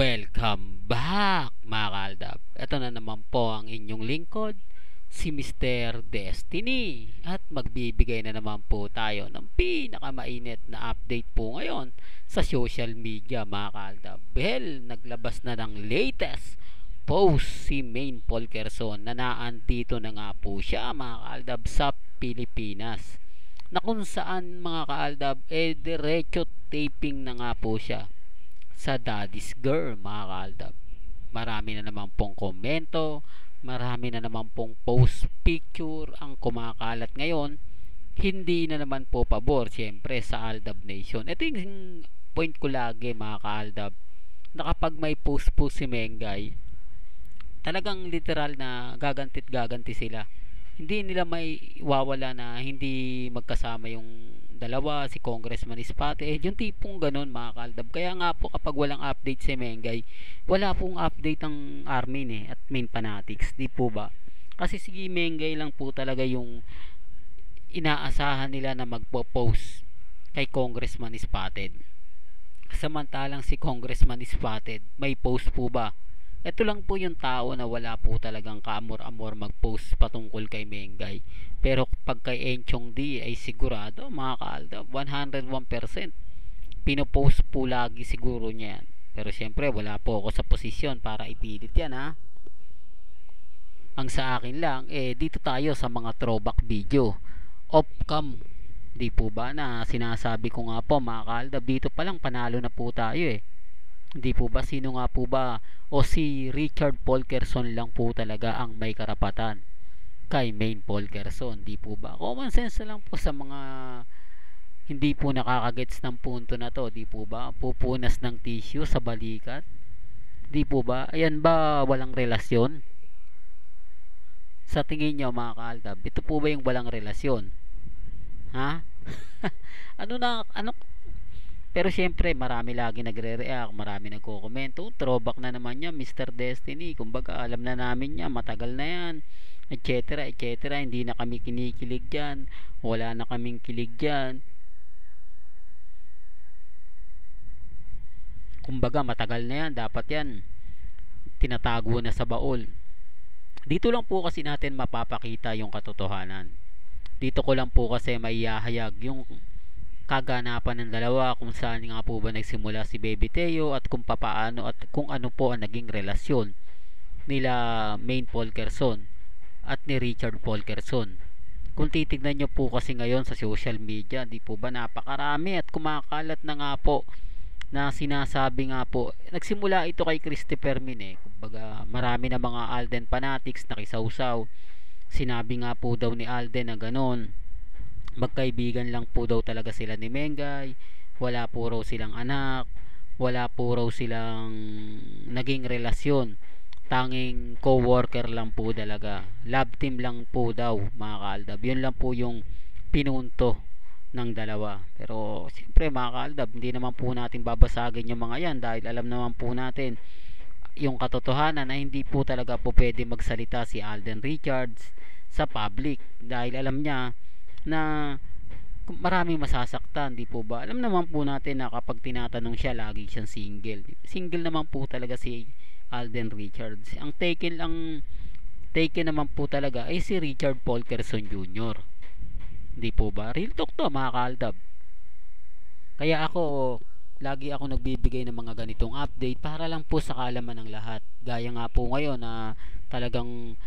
Welcome back mga kaaldab. Ito na naman po ang inyong lingkod, si Mr. Destiny. At magbibigay na naman po tayo ng pinakamainit na update po ngayon sa social media mga kaaldab. Well, naglabas na ng latest post si Main Polkerson na naandito na nga po siya mga kaaldab sa Pilipinas. Na kung saan mga kaaldab, eh diretso taping na nga po siya sa Daddy's Girl mga kaaldab. Marami na naman pong komento, marami na naman pong post picture ang kumakalat ngayon. Hindi na naman po pabor siyempre sa Aldab Nation. Ito yung point ko lagi mga kaaldab na kapag may post po si Mengay, talagang literal na gagantit gaganti sila. Hindi nila may wawala na hindi magkasama yung dalawa, si Congressman Ispate, eh, yung tipong ganun mga kaldab. Kaya nga po kapag walang update si Mengay, wala pong update ang Armin eh, at main fanatics, di po ba? Kasi si Mengay lang po talaga yung inaasahan nila na magpo-post kay Congressman Spotted. Samantalang si Congressman Spotted, may post po ba? Ito lang po yung tao na wala po talagang kaamor-amor mag-post patungkol kay Mengay. Pero pag kay Enchong D ay sigurado mga kaalda, 101% pinopost po lagi siguro niya yan. Pero siyempre wala po ako sa posisyon para ipilit yan ha. Ang sa akin lang, eh dito tayo sa mga throwback video. Off-cam, di po ba na sinasabi ko nga po mga kaaldab, dito pa lang panalo na po tayo eh hindi po ba? Sino nga po ba? O si Richard Polkerson lang po talaga ang may karapatan. Kay Main Polkerson di po ba? Common sense na lang po sa mga hindi po nakakagets ng punto na to di po ba? Pupunas ng tissue sa balikat. Di po ba? Ayan ba walang relasyon? Sa tingin nyo mga kaaldab ito po ba yung walang relasyon? Ha? Ano na ano pero syempre, marami lagi nagre-react, marami nagko-komento. Throwback na naman niya, Mr. Destiny. Kumbaga, alam na namin niya, matagal na yan. Etc. Etc. Hindi na kami kinikilig dyan. Wala na kaming kilig dyan. Kumbaga, matagal na yan. Dapat yan. Tinatago na sa baol. Dito lang po kasi natin mapapakita yung katotohanan. Dito ko lang po kasi maiyahayag yung kaganapan ng dalawa kung saan nga po ba nagsimula si Baby Teo at kung papaano at kung ano po ang naging relasyon nila Main Polkerson at ni Richard Polkerson. Kung titignan nyo po kasi ngayon sa social media, di po ba napakarami at kumakalat na nga po na sinasabi nga po, nagsimula ito kay Christopher Min eh. Kumbaga, marami na mga Alden fanatics na kisawsaw. Sinabi nga po daw ni Alden na ganon magkaibigan lang po daw talaga sila ni Mengay wala po raw silang anak wala po raw silang naging relasyon. Tanging co-worker lang po talaga. Love team lang po daw mga kaaldab. Yun lang po yung pinunto ng dalawa. Pero siyempre mga kaaldab hindi naman po natin babasagin yung mga yan dahil alam naman po natin yung katotohanan na hindi po talaga po pwede magsalita si Alden Richards sa public. Dahil alam niya na maraming masasaktan, di po ba? Alam naman po natin na kapag tinatanong siya, lagi siyang single. Single naman po talaga si Alden Richards. Ang taken lang taken naman po talaga ay si Richard Polkerson Jr. Di po ba? Real talk to mga kaaldab. Kaya ako, lagi ako nagbibigay ng mga ganitong update para lang po sa kalaman ng lahat. Gaya nga po ngayon na talagang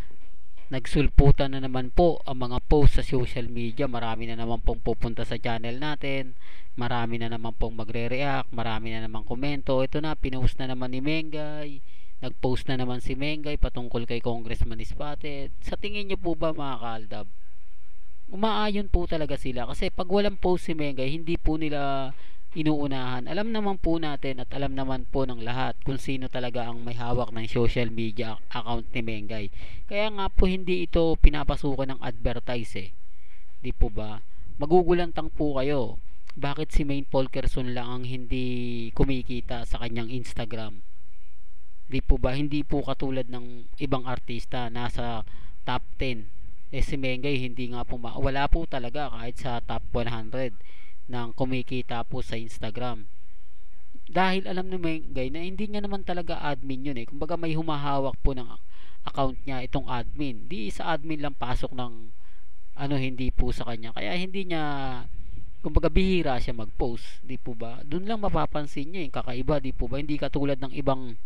nagsulputan na naman po ang mga post sa social media. Marami na naman pong pupunta sa channel natin. Marami na naman pong magre-react. Marami na naman komento. Ito na pinost na naman ni Mengay. Nagpost na naman si Mengay patungkol kay Congressman Spotted sa tingin nyo po ba mga kaaldab umaayon po talaga sila? Kasi pag walang post si Mengay hindi po nila inuunahan. Alam naman po natin at alam naman po ng lahat kung sino talaga ang may hawak ng social media account ni Mengay. Kaya nga po hindi ito pinapasukan ng advertise eh. Di po ba? Magugulantang po kayo. Bakit si Main Polkerson lang ang hindi kumikita sa kanyang Instagram? Di po ba? Hindi po katulad ng ibang artista nasa top 10. Eh si Mengay hindi nga po ma- wala po talaga kahit sa top 100 ng kumikita po sa Instagram. dahil alam ni Mengay na hindi niya naman talaga admin yun eh. Kumbaga may humahawak po ng account niya itong admin. Di sa admin lang pasok ng ano hindi po sa kanya. Kaya hindi niya kumbaga bihira siya mag-post, di po ba? Doon lang mapapansin niya yung kakaiba, di po ba? Hindi katulad ng ibang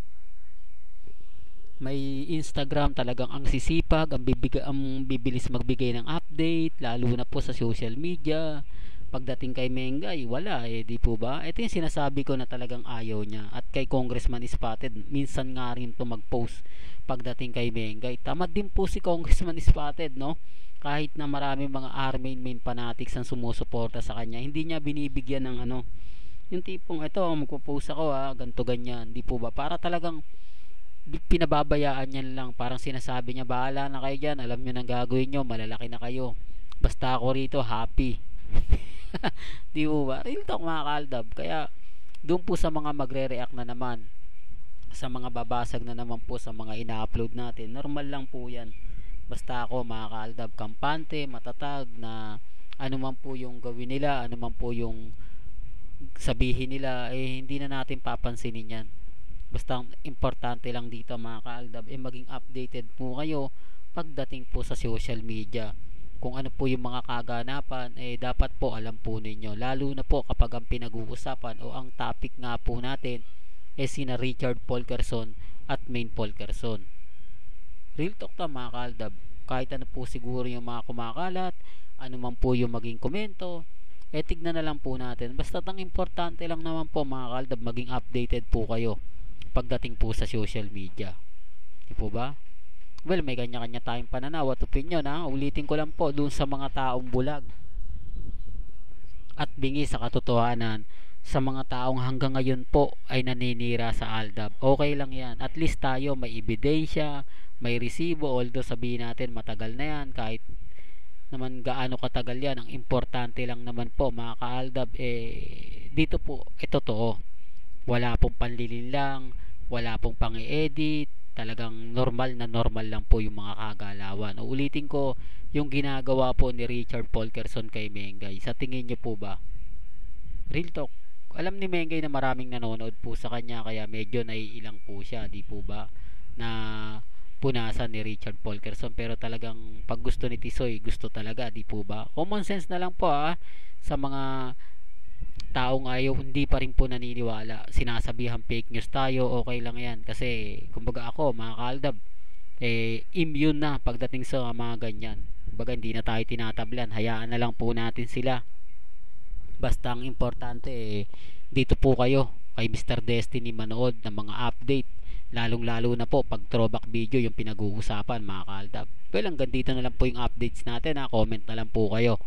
may Instagram talagang ang sisipag, ang, bibig, ang bibilis magbigay ng update, lalo na po sa social media. Pagdating kay Mengay, wala eh, di po ba? Ito yung sinasabi ko na talagang ayaw niya. At kay Congressman Spotted, minsan nga rin to mag-post pagdating kay Mengay. Tamad din po si Congressman Spotted, no? Kahit na marami mga army main fanatics ang sumusuporta sa kanya, hindi niya binibigyan ng ano, yung tipong ito, magpo-post ako ha, ganto ganyan, di po ba? Para talagang pinababayaan niya lang parang sinasabi niya bahala na kayo dyan alam nyo nang gagawin nyo malalaki na kayo basta ako rito happy di po ba? Real talk mga kaldab. Kaya doon po sa mga magre-react na naman sa mga babasag na naman po sa mga ina-upload natin normal lang po yan. Basta ako mga kaldab kampante matatag na ano man po yung gawin nila ano man po yung sabihin nila eh hindi na natin papansinin yan. Basta importante lang dito mga kaaldab eh maging updated po kayo pagdating po sa social media kung ano po yung mga kaganapan eh dapat po alam po ninyo lalo na po kapag ang pinag-uusapan o ang topic nga po natin eh sina Richard Polkerson at Main Polkerson real talk ta mga kaaldab kahit ano po siguro yung mga kumakalat ano man po yung maging komento eh tignan na lang po natin basta ang importante lang naman po mga kaaldab maging updated po kayo pagdating po sa social media. Di po ba? Well, may kanya-kanya tayong pananaw at opinion ha. Ulitin ko lang po dun sa mga taong bulag at bingi sa katotohanan sa mga taong hanggang ngayon po ay naninira sa Aldab. Okay lang yan. At least tayo may ebidensya, may resibo, although sabihin natin matagal na yan kahit naman gaano katagal yan. Ang importante lang naman po mga ka-Aldab eh dito po ito totoo. Wala pong panlilinlang, wala pong pang edit talagang normal na normal lang po yung mga kagalawan. Ulitin ko yung ginagawa po ni Richard Polkerson kay Mengay sa tingin niyo po ba? Real talk. Alam ni Mengay na maraming nanonood po sa kanya kaya medyo naiilang po siya di po ba na punasan ni Richard Polkerson. Pero talagang pag gusto ni Tisoy gusto talaga di po ba? Common sense na lang po ah sa mga tao ayaw hindi pa rin po naniniwala. Sinasabihan fake news tayo okay lang yan. Kasi kumbaga ako mga kaldab eh immune na pagdating sa mga ganyan. Kumbaga hindi na tayo tinatablan. Hayaan na lang po natin sila. Basta ang importante eh, dito po kayo. Kay Mr. Destiny manood ng mga update. Lalong lalo na po pag throwback video yung pinag-uusapan mga kaldab well hanggang dito na lang po yung updates natin ha? Comment na lang po kayo